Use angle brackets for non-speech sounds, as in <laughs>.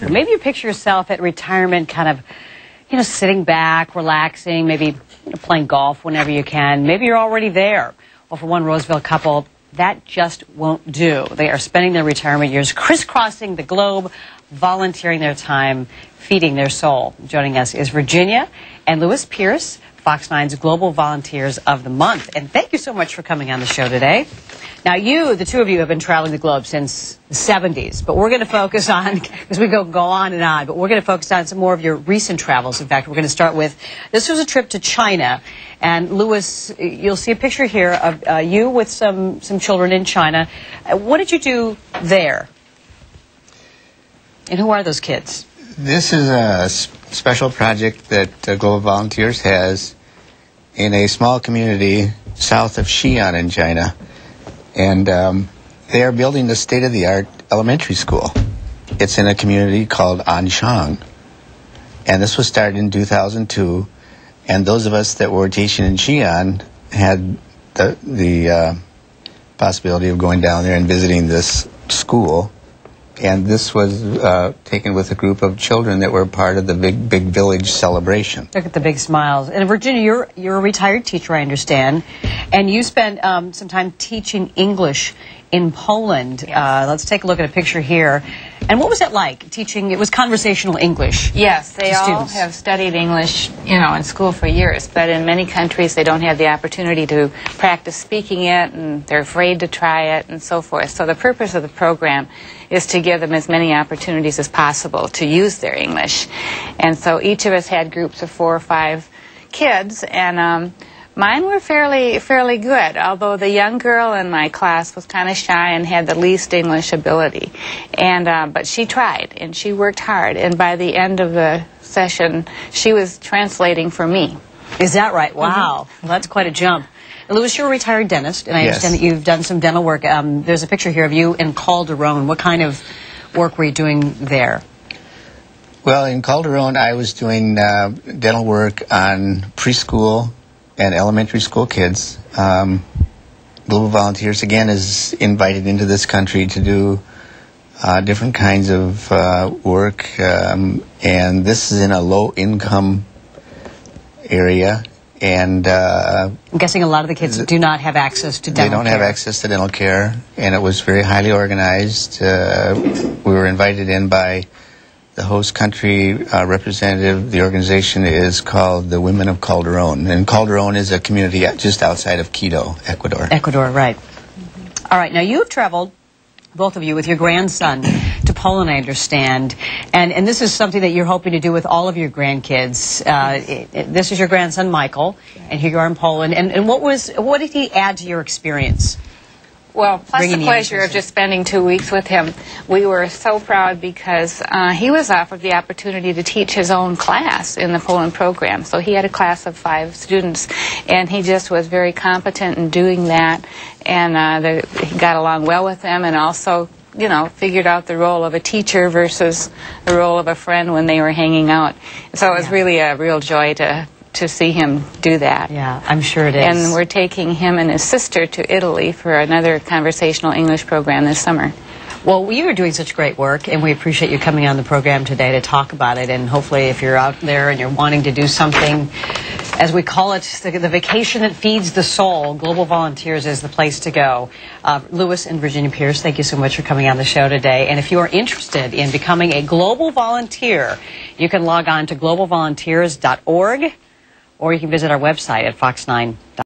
Maybe you picture yourself at retirement, kind of, you know, sitting back, relaxing, maybe playing golf whenever you can. Maybe you're already there. Well, for one Roseville couple, that just won't do. They are spending their retirement years crisscrossing the globe, volunteering their time, feeding their soul. Joining us is Virginia and Louis Pierce, Fox 9's Global Volunteers of the Month. And thank you so much for coming on the show today. Now, you, the two of you, have been traveling the globe since the 70s, but we're going to focus on, <laughs> because we go, go on and on, but we're going to focus on some more of your recent travels. In fact, we're going to start with, this was a trip to China, and Louis, you'll see a picture here of uh, you with some, some children in China. Uh, what did you do there? And who are those kids? This is a special project that uh, Global Volunteers has in a small community south of Xi'an in China and um, they are building the state-of-the-art elementary school. It's in a community called Anshang, and this was started in 2002. And those of us that were teaching in Xi'an had the the uh, possibility of going down there and visiting this school. And this was uh, taken with a group of children that were part of the big big village celebration. Look at the big smiles. And Virginia, you're you're a retired teacher, I understand. And you spent um, some time teaching English in Poland. Yes. Uh, let's take a look at a picture here. And what was it like teaching? It was conversational English. Yes, they all students. have studied English, you know, in school for years. But in many countries, they don't have the opportunity to practice speaking it, and they're afraid to try it, and so forth. So the purpose of the program is to give them as many opportunities as possible to use their English. And so each of us had groups of four or five kids, and um, Mine were fairly fairly good, although the young girl in my class was kind of shy and had the least English ability. And uh, but she tried and she worked hard. And by the end of the session, she was translating for me. Is that right? Wow, mm -hmm. well, that's quite a jump. Louis, you're a retired dentist, and I yes. understand that you've done some dental work. Um, there's a picture here of you in Calderon. What kind of work were you doing there? Well, in Calderon, I was doing uh, dental work on preschool and elementary school kids. Um, Global Volunteers, again, is invited into this country to do uh, different kinds of uh, work, um, and this is in a low income area. And uh, I'm guessing a lot of the kids do not have access to dental They don't care. have access to dental care, and it was very highly organized. Uh, we were invited in by the host country uh, representative, the organization is called the Women of Calderon. And Calderon is a community just outside of Quito, Ecuador. Ecuador, right. All right, now you've traveled, both of you, with your grandson to Poland, I understand. And, and this is something that you're hoping to do with all of your grandkids. Uh, it, it, this is your grandson, Michael, and here you are in Poland. And, and what, was, what did he add to your experience? Well, plus the pleasure of just spending two weeks with him, we were so proud because uh, he was offered the opportunity to teach his own class in the Poland program. So he had a class of five students, and he just was very competent in doing that, and uh, the, he got along well with them, and also you know, figured out the role of a teacher versus the role of a friend when they were hanging out. So it was yeah. really a real joy to to see him do that. Yeah, I'm sure it is. And we're taking him and his sister to Italy for another conversational English program this summer. Well, you are doing such great work, and we appreciate you coming on the program today to talk about it. And hopefully, if you're out there and you're wanting to do something, as we call it, the, the vacation that feeds the soul, Global Volunteers is the place to go. Uh, Louis and Virginia Pierce, thank you so much for coming on the show today. And if you are interested in becoming a global volunteer, you can log on to globalvolunteers.org or you can visit our website at fox9.com.